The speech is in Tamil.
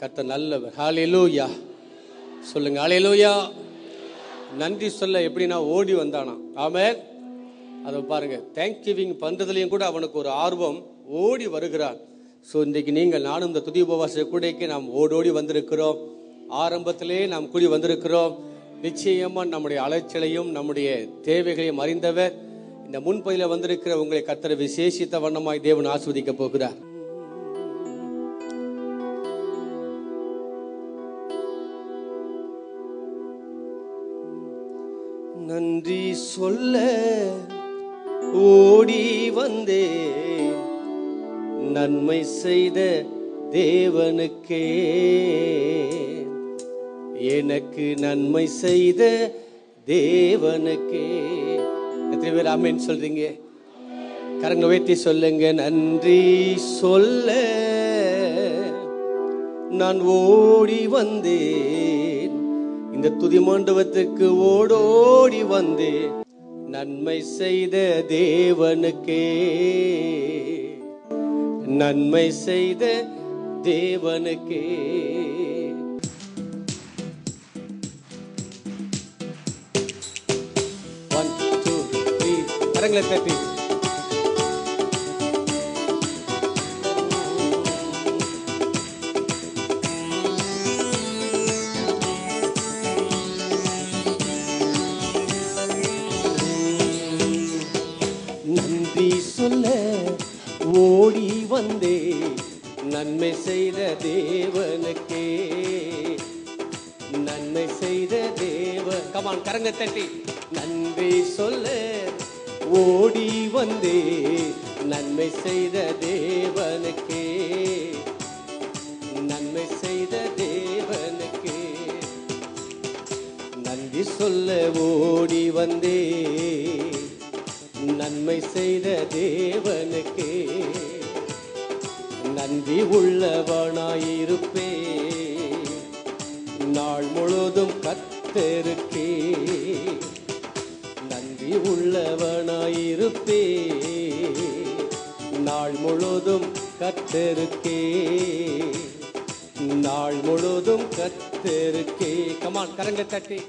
கத்த நல்லவர். ஹalleluya சொல்லுங்க ஹalleluya நன்றி சொல்ல எப்படின்னா ஓடி வந்தானா. ஆமே அதை பாருங்க தேங்க் கிவிங் பண்றதுலையும் கூட அவனுக்கு ஒரு ஆர்வம் ஓடி வருகிறான். ஸோ இன்றைக்கு நீங்கள் நானும் இந்த துதி உபவாச கூடைக்கு நாம் ஓடோடி வந்திருக்கிறோம். ஆரம்பத்திலே நாம் கூடி வந்திருக்கிறோம். நிச்சயமாக நம்முடைய அலைச்சலையும் நம்முடைய தேவைகளையும் அறிந்தவர். இந்த முன்பதில வந்திருக்கிற உங்களை கத்தர விசேஷித்த வண்ணமாய் தேவன் ஆஸ்வதிக்க போகிறார். நன்றி சொல்ல ஓடி வந்தே. நன்மை செய்த தேவனுக்கே. எனக்கு நன்மை செய்த தேவனுக்கே. எத்தனை பேர் ஆமேன்னு சொல்றீங்க? கரங்க வைத்தி சொல்லுங்க. நன்றி சொல்ல நான் ஓடி வந்தேன் இந்த துதி மண்டபத்துக்கு ஓடோடி வந்து. நன்மை செய்த தேவனுக்கே. நன்மை செய்த தேவனுக்கே. ஒன் டூ கரங்களை தட்டி. சொல்ல ஓடி வந்தே நன்மை செய்த தேவனுக்கே. நன்மை செய்த தேவ கமான் கரங்க தட்டி. நன்றி சொல்ல ஓடி வந்தே நன்மை செய்த தேவனுக்கே. நன்மை செய்த தேவனுக்கே. நன்றி சொல்ல ஓடி வந்தே. நன்மை செய்த தேவனுக்கு. நன்றி உள்ளவனாயிருப்பே. நாள் முழுதும் கத்தருக்கே நன்றி உள்ளவனாயிருப்பே. நாள் முழுதும் கத்தருக்கே நாள் முழுதும் கத்தருக்கே கமான் கரங்க தட்டி.